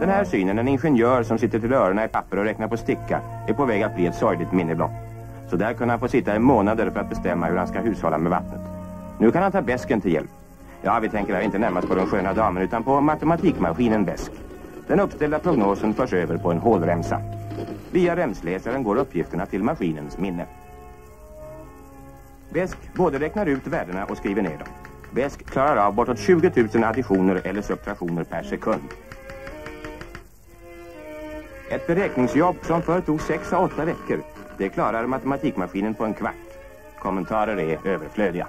Den här synen, en ingenjör som sitter till öronen i papper och räknar på sticka, är på väg att bli ett sorgligt minneblott. Så där kunde han få sitta i månader för att bestämma hur han ska hushålla med vattnet. Nu kan han ta bäsken till hjälp. Ja, vi tänker här inte närmast på den sköna damen utan på matematikmaskinen bäsk. Den uppställda prognosen förs över på en hålremsa. Via remsläsaren går uppgifterna till maskinens minne. Bäsk både räknar ut värdena och skriver ner dem. Bäsk klarar av bortåt 20 000 additioner eller subtraktioner per sekund. Ett beräkningsjobb som förr tog 6-8 veckor, det klarar matematikmaskinen på en kvart. Kommentarer är överflödiga.